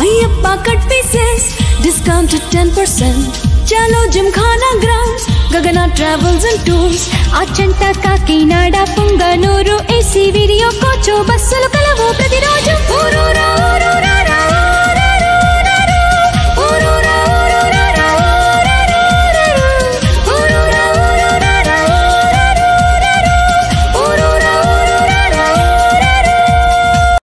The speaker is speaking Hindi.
Ayyappa cut pieces discount ten percent चलो gymkhana ground Gagana travels and tours Achanta का कीनाडा पुंगनूरू, एसी वीडियो कोचो बस्सुलु